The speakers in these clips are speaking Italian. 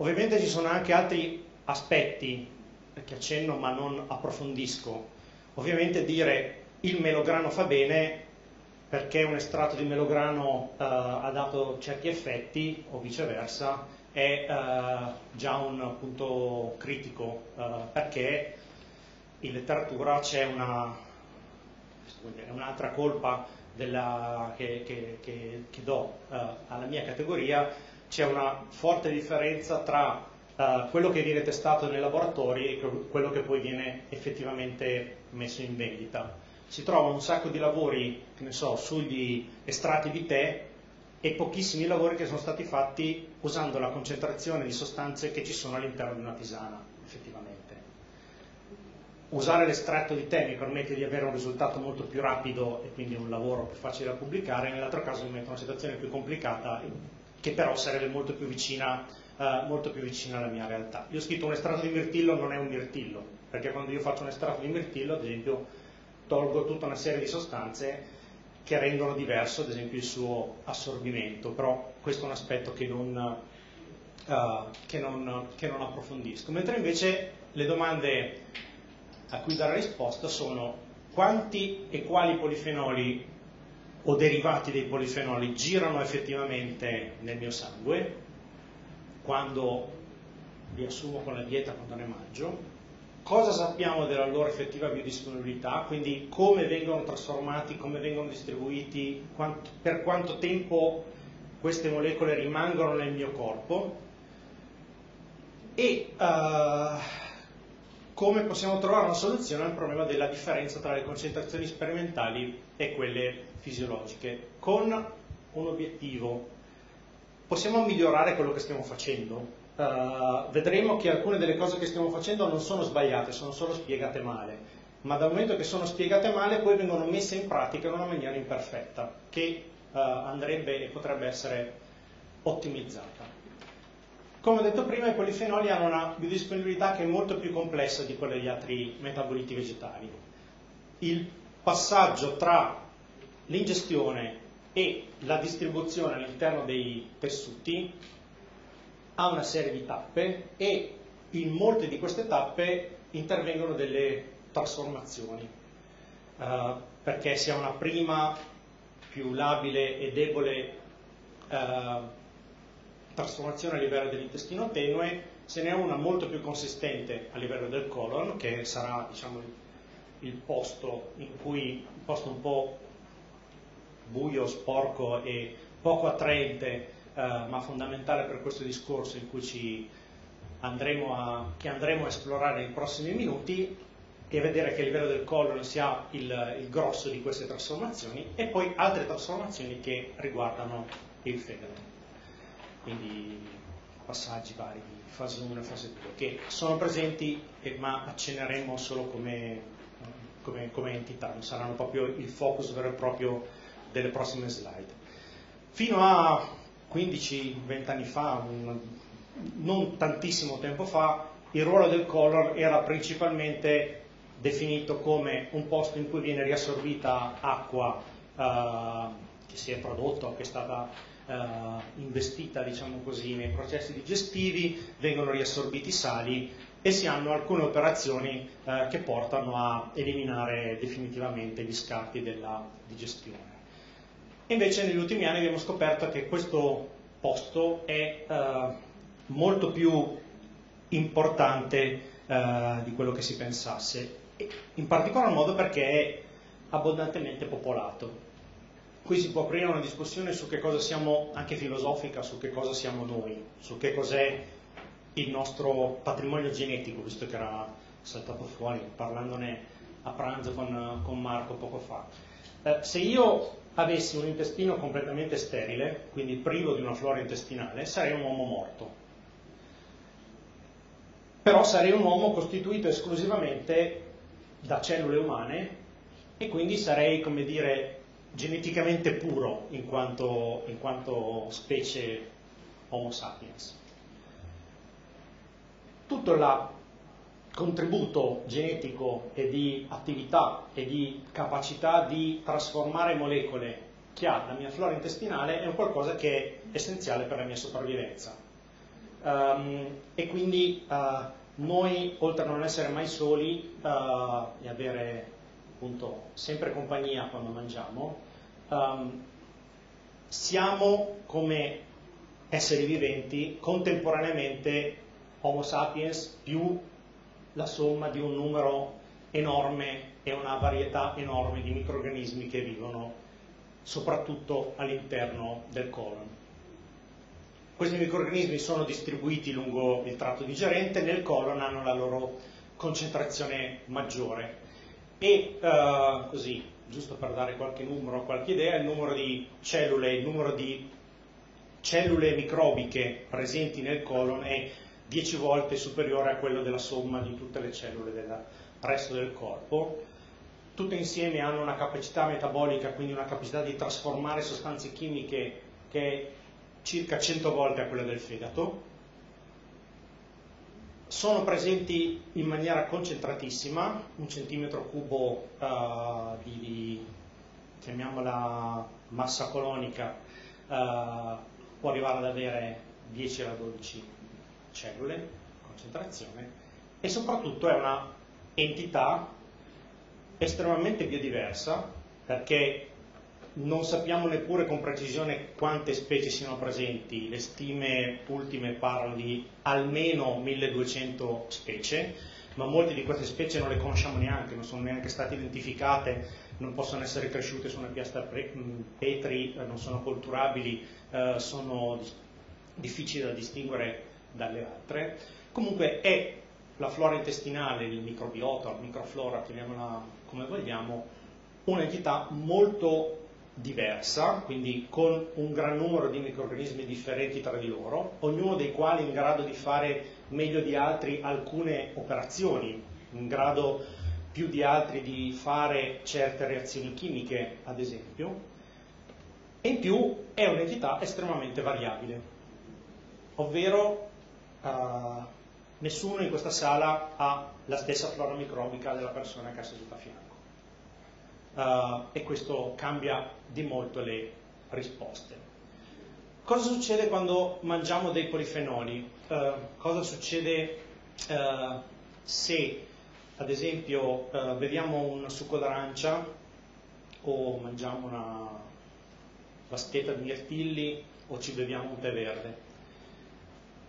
Ovviamente ci sono anche altri aspetti che accenno ma non approfondisco. Ovviamente dire il melograno fa bene perché un estratto di melograno eh, ha dato certi effetti o viceversa è eh, già un punto critico eh, perché in letteratura c'è una, un'altra colpa della, che, che, che, che, do uh, alla mia categoria, c'è una forte differenza tra uh, quello che viene testato nei laboratori e quello che poi viene effettivamente messo in vendita. Si trova un sacco di lavori, so, sugli estratti di tè e pochissimi lavori che sono stati fatti usando la concentrazione di sostanze che ci sono all'interno di una tisana, effettivamente usare l'estratto di tè mi permette di avere un risultato molto più rapido e quindi un lavoro più facile da pubblicare, nell'altro caso mi metto in una situazione più complicata che però sarebbe molto più, vicina, uh, molto più vicina alla mia realtà. Io ho scritto un estratto di mirtillo non è un mirtillo, perché quando io faccio un estratto di mirtillo, ad esempio, tolgo tutta una serie di sostanze che rendono diverso, ad esempio, il suo assorbimento, però questo è un aspetto che non, uh, che non, che non approfondisco. Mentre invece le domande a cui dare risposta sono quanti e quali polifenoli o derivati dei polifenoli girano effettivamente nel mio sangue quando li assumo con la dieta quando ne mangio, cosa sappiamo della loro effettiva biodisponibilità, quindi come vengono trasformati, come vengono distribuiti, quanto, per quanto tempo queste molecole rimangono nel mio corpo? E uh, come possiamo trovare una soluzione al problema della differenza tra le concentrazioni sperimentali e quelle fisiologiche, con un obiettivo. Possiamo migliorare quello che stiamo facendo. Uh, vedremo che alcune delle cose che stiamo facendo non sono sbagliate, sono solo spiegate male, ma dal momento che sono spiegate male poi vengono messe in pratica in una maniera imperfetta, che uh, andrebbe e potrebbe essere ottimizzata. Come ho detto prima, i polifenoli hanno una biodisponibilità che è molto più complessa di quella degli altri metaboliti vegetali. Il passaggio tra l'ingestione e la distribuzione all'interno dei tessuti ha una serie di tappe e in molte di queste tappe intervengono delle trasformazioni, uh, perché si ha una prima più labile e debole uh, trasformazione a livello dell'intestino tenue, se ne è una molto più consistente a livello del colon, che sarà diciamo, il posto in cui, il posto un po' buio, sporco e poco attraente, eh, ma fondamentale per questo discorso in cui ci andremo a, che andremo a esplorare nei prossimi minuti e vedere che a livello del colon si ha il, il grosso di queste trasformazioni e poi altre trasformazioni che riguardano il fegato quindi passaggi vari di fase 1 e fase 2, che sono presenti ma accenneremo solo come, come, come entità, non saranno proprio il focus vero e proprio delle prossime slide. Fino a 15-20 anni fa, un, non tantissimo tempo fa, il ruolo del color era principalmente definito come un posto in cui viene riassorbita acqua eh, che si è prodotta o che è stata eh, investita diciamo così, nei processi digestivi, vengono riassorbiti sali e si hanno alcune operazioni eh, che portano a eliminare definitivamente gli scarti della digestione. Invece negli ultimi anni abbiamo scoperto che questo posto è eh, molto più importante eh, di quello che si pensasse, in particolar modo perché è abbondantemente popolato. Qui si può aprire una discussione su che cosa siamo, anche filosofica, su che cosa siamo noi, su che cos'è il nostro patrimonio genetico, visto che era saltato fuori parlandone a pranzo con, con Marco poco fa. Eh, se io avessi un intestino completamente sterile, quindi privo di una flora intestinale, sarei un uomo morto. Però sarei un uomo costituito esclusivamente da cellule umane e quindi sarei, come dire, geneticamente puro in quanto, in quanto specie Homo sapiens. Tutto il contributo genetico e di attività e di capacità di trasformare molecole che ha la mia flora intestinale è un qualcosa che è essenziale per la mia sopravvivenza. Um, e quindi uh, noi, oltre a non essere mai soli uh, e avere appunto sempre compagnia quando mangiamo, um, siamo come esseri viventi contemporaneamente Homo sapiens più la somma di un numero enorme e una varietà enorme di microrganismi che vivono soprattutto all'interno del colon. Questi microrganismi sono distribuiti lungo il tratto digerente, nel colon hanno la loro concentrazione maggiore e uh, così, giusto per dare qualche numero, qualche idea, il numero di cellule, il numero di cellule microbiche presenti nel colon è 10 volte superiore a quello della somma di tutte le cellule del resto del corpo. Tutte insieme hanno una capacità metabolica, quindi una capacità di trasformare sostanze chimiche che è circa 100 volte a quella del fegato. Sono presenti in maniera concentratissima, un centimetro cubo uh, di, di, chiamiamola massa colonica, uh, può arrivare ad avere 10 alla 12 cellule, concentrazione, e soprattutto è una entità estremamente biodiversa perché non sappiamo neppure con precisione quante specie siano presenti, le stime ultime parlano di almeno 1200 specie, ma molte di queste specie non le conosciamo neanche, non sono neanche state identificate, non possono essere cresciute su una piastra petri, non sono colturabili, eh, sono difficili da distinguere dalle altre. Comunque è la flora intestinale, il microbiota, la microflora, chiamiamola come vogliamo, un'entità molto diversa, quindi con un gran numero di microrganismi differenti tra di loro, ognuno dei quali in grado di fare meglio di altri alcune operazioni, in grado più di altri di fare certe reazioni chimiche, ad esempio, e in più è un'entità estremamente variabile, ovvero uh, nessuno in questa sala ha la stessa flora microbica della persona che ha seduta a fianco. Uh, e questo cambia di molto le risposte. Cosa succede quando mangiamo dei polifenoli? Uh, cosa succede uh, se, ad esempio, beviamo un succo d'arancia o mangiamo una vaschetta di mirtilli o ci beviamo un tè verde?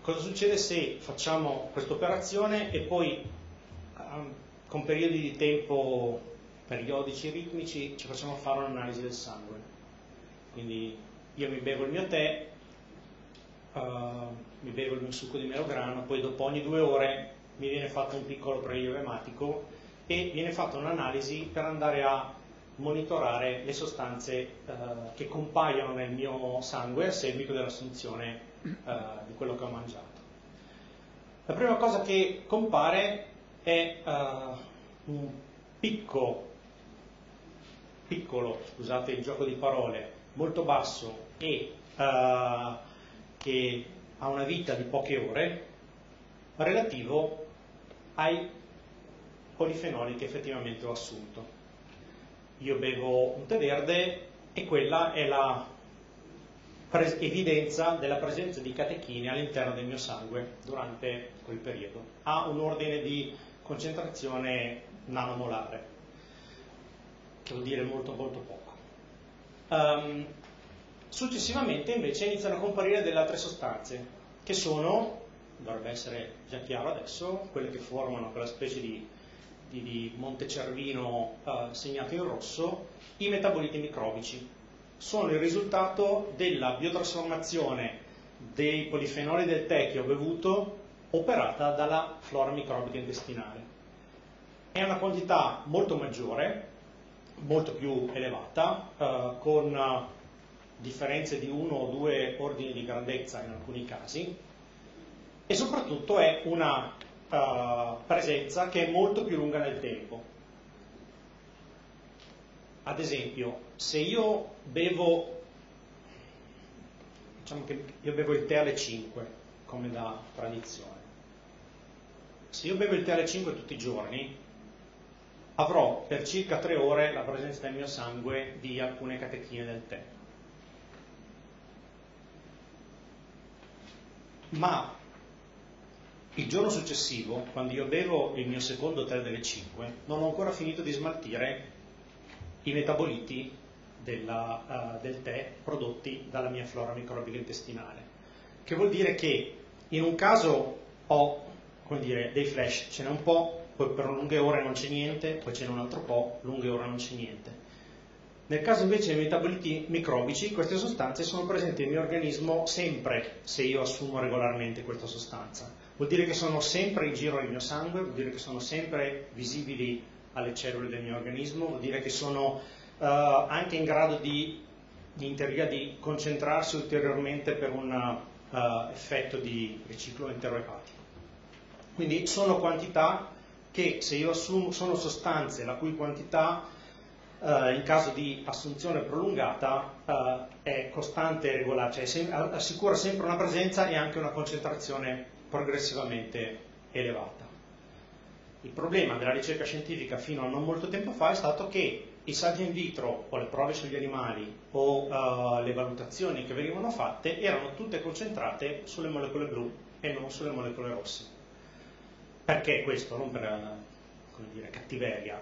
Cosa succede se facciamo questa operazione e poi con periodi di tempo periodici ritmici ci facciamo fare un'analisi del sangue. Quindi io mi bevo il mio tè, uh, mi bevo il mio succo di melograno, poi dopo ogni due ore mi viene fatto un piccolo prelievo ematico e viene fatta un'analisi per andare a monitorare le sostanze uh, che compaiono nel mio sangue a seguito dell'assunzione uh, di quello che ho mangiato. La prima cosa che compare è un picco piccolo, scusate il gioco di parole, molto basso e uh, che ha una vita di poche ore, relativo ai polifenoli che effettivamente ho assunto. Io bevo un tè verde e quella è la evidenza della presenza di catechine all'interno del mio sangue durante quel periodo. Ha un ordine di concentrazione nanomolare che vuol dire molto molto poco. Um, successivamente invece iniziano a comparire delle altre sostanze, che sono, dovrebbe essere già chiaro adesso, quelle che formano quella specie di, di, di monte cervino uh, segnato in rosso, i metaboliti microbici. Sono il risultato della biotrasformazione dei polifenoli del tè che ho bevuto operata dalla flora microbica intestinale. È una quantità molto maggiore, molto più elevata, eh, con uh, differenze di uno o due ordini di grandezza in alcuni casi, e soprattutto è una uh, presenza che è molto più lunga nel tempo. Ad esempio, se io bevo, diciamo che io bevo il tè alle 5, come da tradizione, se io bevo il tè alle 5 tutti i giorni, avrò per circa tre ore la presenza nel mio sangue di alcune catechine del tè. Ma il giorno successivo, quando io bevo il mio secondo tè delle 5, non ho ancora finito di smaltire i metaboliti della, uh, del tè prodotti dalla mia flora microbica intestinale. Che vuol dire che in un caso ho dire, dei flash, ce n'è un po', poi per lunghe ore non c'è niente, poi ce n'è un altro po', lunghe ore non c'è niente. Nel caso invece dei metaboliti microbici, queste sostanze sono presenti nel mio organismo sempre se io assumo regolarmente questa sostanza. Vuol dire che sono sempre in giro nel mio sangue, vuol dire che sono sempre visibili alle cellule del mio organismo, vuol dire che sono uh, anche in grado di, in teoria, di concentrarsi ulteriormente per un uh, effetto di riciclo enteroepatico. Quindi sono quantità che se io assumo, sono sostanze la cui quantità Uh, in caso di assunzione prolungata uh, è costante e regolare, cioè sem- assicura sempre una presenza e anche una concentrazione progressivamente elevata. Il problema della ricerca scientifica fino a non molto tempo fa è stato che i saggi in vitro o le prove sugli animali o uh, le valutazioni che venivano fatte erano tutte concentrate sulle molecole blu e non sulle molecole rosse. Perché questo? Non per dire, cattiveria,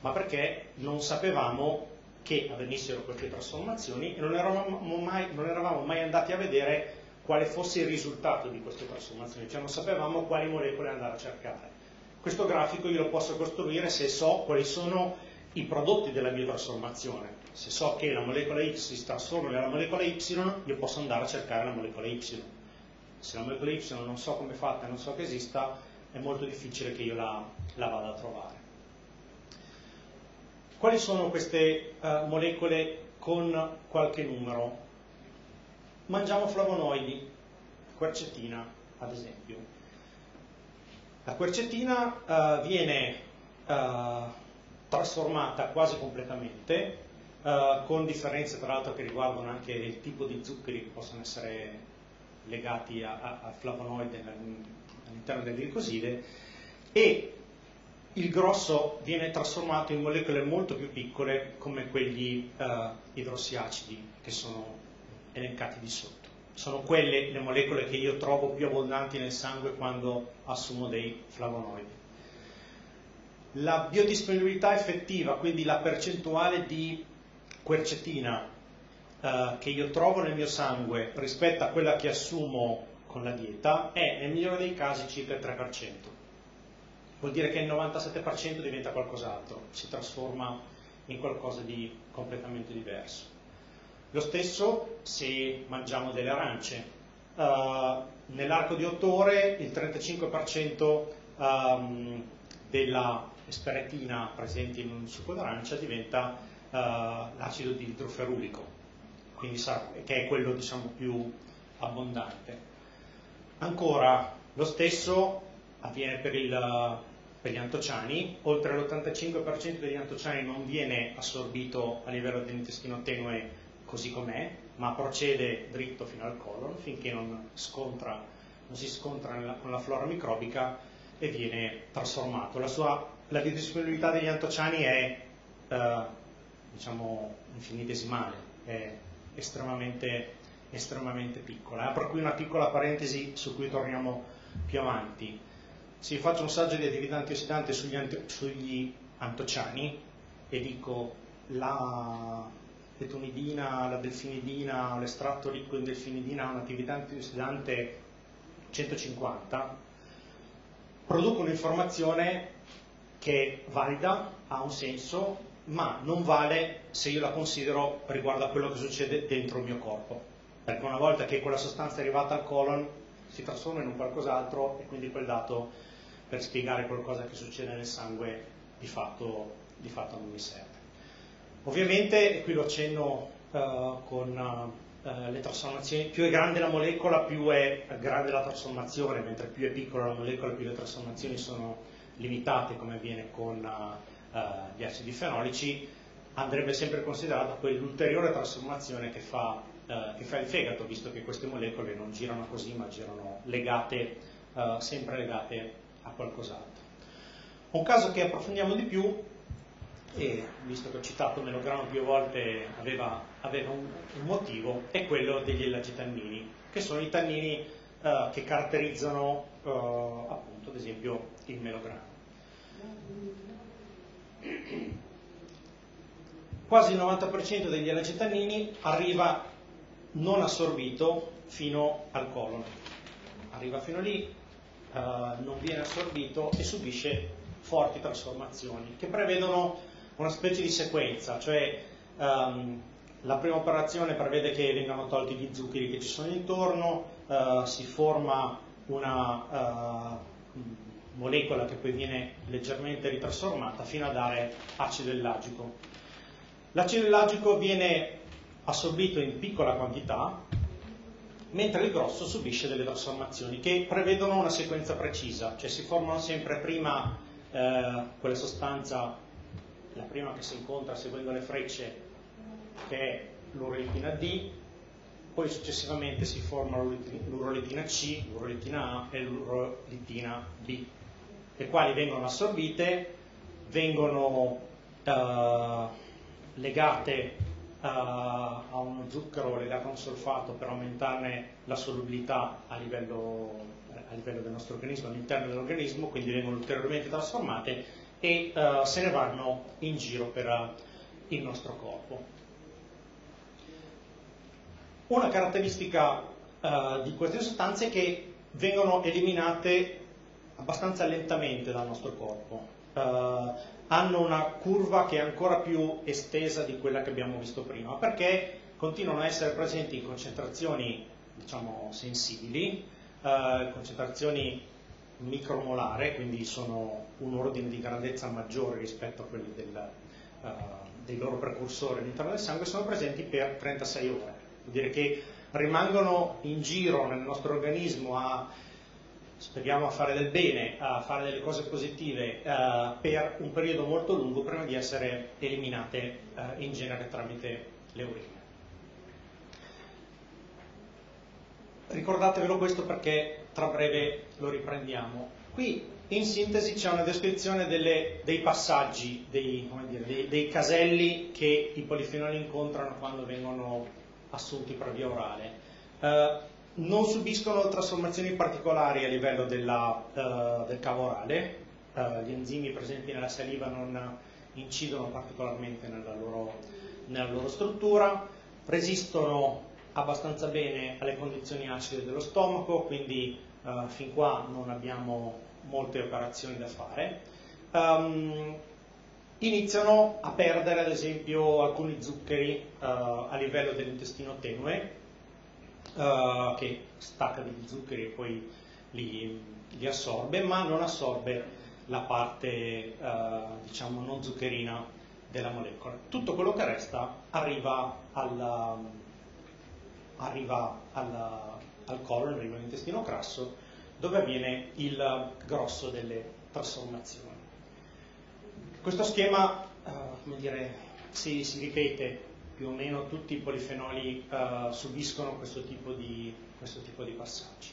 ma perché non sapevamo che avvenissero queste trasformazioni e non eravamo, mai, non eravamo mai andati a vedere quale fosse il risultato di queste trasformazioni, cioè non sapevamo quali molecole andare a cercare. Questo grafico io lo posso costruire se so quali sono i prodotti della biotrasformazione. Se so che la molecola X si trasforma nella molecola Y, io posso andare a cercare la molecola Y. Se la molecola Y non so come è fatta non so che esista, è molto difficile che io la, la vada a trovare. Quali sono queste uh, molecole con qualche numero? Mangiamo flavonoidi, quercetina ad esempio. La quercetina uh, viene uh, trasformata quasi completamente, con differenze tra l'altro che riguardano anche il tipo di zuccheri che possono essere legati a, a, a flavonoidi all'interno del glicoside e il grosso viene trasformato in molecole molto più piccole come quegli uh, idrossiacidi che sono elencati di sotto. Sono quelle le molecole che io trovo più abbondanti nel sangue quando assumo dei flavonoidi. La biodisponibilità effettiva, quindi la percentuale di quercetina uh, che io trovo nel mio sangue rispetto a quella che assumo con la dieta, è nel migliore dei casi circa il 3% vuol dire che il 97% diventa qualcos'altro, si trasforma in qualcosa di completamente diverso. Lo stesso se mangiamo delle arance. Uh, nell'arco di 8 ore il 35% um, ehm, della esperetina presente in un succo d'arancia diventa uh, l'acido idroferulico, quindi che è quello diciamo, più abbondante. Ancora, lo stesso avviene per, il, per gli antociani, oltre l'85% degli antociani non viene assorbito a livello dell'intestino tenue così com'è, ma procede dritto fino al colon finché non, scontra, non si scontra nella, con la flora microbica e viene trasformato. La, sua, la biodisponibilità degli antociani è eh, diciamo infinitesimale, è estremamente, estremamente piccola. Apro qui una piccola parentesi su cui torniamo più avanti se faccio un saggio di attività antiossidante sugli, anti, sugli antociani e dico la petonidina, la delfinidina, l'estratto ricco in delfinidina ha un'attività antiossidante 150, produco un'informazione che è valida, ha un senso, ma non vale se io la considero riguardo a quello che succede dentro il mio corpo. Perché una volta che quella sostanza è arrivata al colon si trasforma in un qualcos'altro e quindi quel dato per spiegare qualcosa che succede nel sangue di fatto, di fatto non mi serve. Ovviamente, e qui lo accenno uh, con uh, le trasformazioni, più è grande la molecola, più è grande la trasformazione, mentre più è piccola la molecola, più le trasformazioni sono limitate, come avviene con uh, gli acidi fenolici, andrebbe sempre considerata poi l'ulteriore trasformazione che fa, che fa, il fegato, visto che queste molecole non girano così, ma girano legate, sempre legate a qualcos'altro. Un caso che approfondiamo di più, e visto che ho citato melograno più volte aveva, aveva un, un, motivo, è quello degli ellagitannini, che sono i tannini uh, che caratterizzano appunto ad esempio il melograno. Quasi il 90% degli alagitannini arriva non assorbito fino al colon. Arriva fino lì, eh, non viene assorbito e subisce forti trasformazioni che prevedono una specie di sequenza, cioè ehm, la prima operazione prevede che vengano tolti gli zuccheri che ci sono intorno, eh, si forma una eh, molecola che poi viene leggermente ritrasformata fino a dare acido ellagico. L'acido ellagico viene assorbito in piccola quantità, mentre il grosso subisce delle trasformazioni che prevedono una sequenza precisa, cioè si formano sempre prima eh, quella sostanza, la prima che si incontra seguendo le frecce, che è l'urolitina D, poi successivamente si forma l'urolitina C, l'urolitina A e l'urolitina B, le quali vengono assorbite, vengono eh, legate a, a uno zucchero legato a un solfato per aumentarne la solubilità a livello, a livello del nostro organismo, all'interno dell'organismo, quindi vengono ulteriormente trasformate e uh, se ne vanno in giro per il nostro corpo. Una caratteristica uh, di queste sostanze è che vengono eliminate abbastanza lentamente dal nostro corpo hanno una curva che è ancora più estesa di quella che abbiamo visto prima, perché continuano a essere presenti in concentrazioni diciamo, sensibili, eh, concentrazioni micromolare, quindi sono un ordine di grandezza maggiore rispetto a quelli del, uh, dei loro precursori all'interno del sangue, sono presenti per 36 ore. Vuol dire che rimangono in giro nel nostro organismo a speriamo a fare del bene, a fare delle cose positive eh, per un periodo molto lungo prima di essere eliminate eh, in genere tramite le urine. Ricordatevelo questo perché tra breve lo riprendiamo. Qui in sintesi c'è una descrizione delle, dei passaggi, dei, dire, dei, dei, caselli che i polifenoli incontrano quando vengono assunti per via orale. Eh, non subiscono trasformazioni particolari a livello della, uh, del cavo orale, uh, gli enzimi presenti nella saliva non incidono particolarmente nella loro, nella loro struttura, resistono abbastanza bene alle condizioni acide dello stomaco, quindi uh, fin qua non abbiamo molte operazioni da fare. Um, iniziano a perdere ad esempio alcuni zuccheri a livello dell'intestino tenue uh, che stacca degli zuccheri e poi li, li, assorbe, ma non assorbe la parte uh, diciamo non zuccherina della molecola. Tutto quello che resta arriva, alla, arriva alla, al colon, arriva all'intestino grasso, dove avviene il grosso delle trasformazioni. Questo schema uh, dire, si, si ripete più o meno tutti i polifenoli uh, subiscono questo tipo, di, questo tipo, di, passaggi.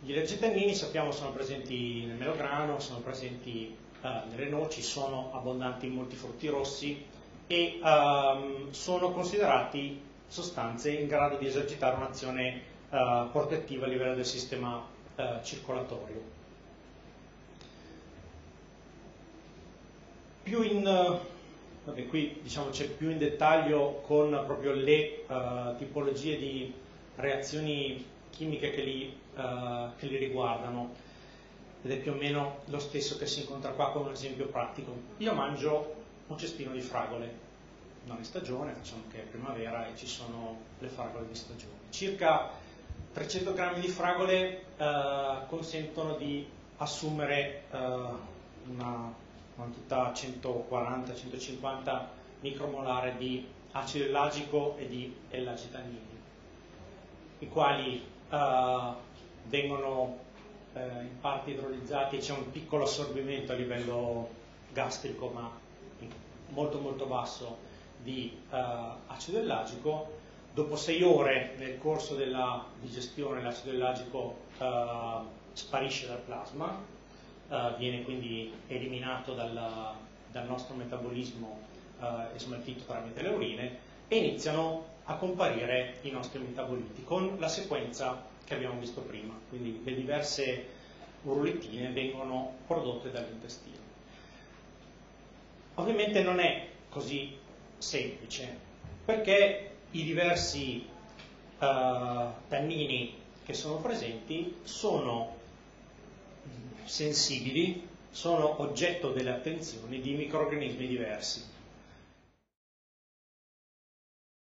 Gli lergitannini sappiamo sono presenti nel melograno, sono presenti uh, nelle noci, sono abbondanti in molti frutti rossi e um, sono considerati sostanze in grado di esercitare un'azione uh, protettiva a livello del sistema circolatorio. Più in Vabbè, qui diciamo, c'è più in dettaglio con proprio le uh, tipologie di reazioni chimiche che li, uh, che li, riguardano ed è più o meno lo stesso che si incontra qua con un esempio pratico. Io mangio un cestino di fragole, non in stagione, facciamo che è primavera e ci sono le fragole di stagione. Circa 300 grammi di fragole uh, consentono di assumere una quantità 140-150 micromolare di acido ellagico e di ellagitannini, i quali uh, vengono uh, in parte idrolizzati e c'è un piccolo assorbimento a livello gastrico, ma molto molto basso, di uh, acido ellagico. Dopo sei ore nel corso della digestione l'acido ellagico sparisce dal plasma uh, viene quindi eliminato dalla, dal nostro metabolismo eh, uh, smaltito tramite le urine e iniziano a comparire i nostri metaboliti con la sequenza che abbiamo visto prima, quindi le diverse urlettine vengono prodotte dall'intestino. Ovviamente non è così semplice perché i diversi uh, tannini che sono presenti sono sensibili sono oggetto delle attenzioni di microorganismi diversi.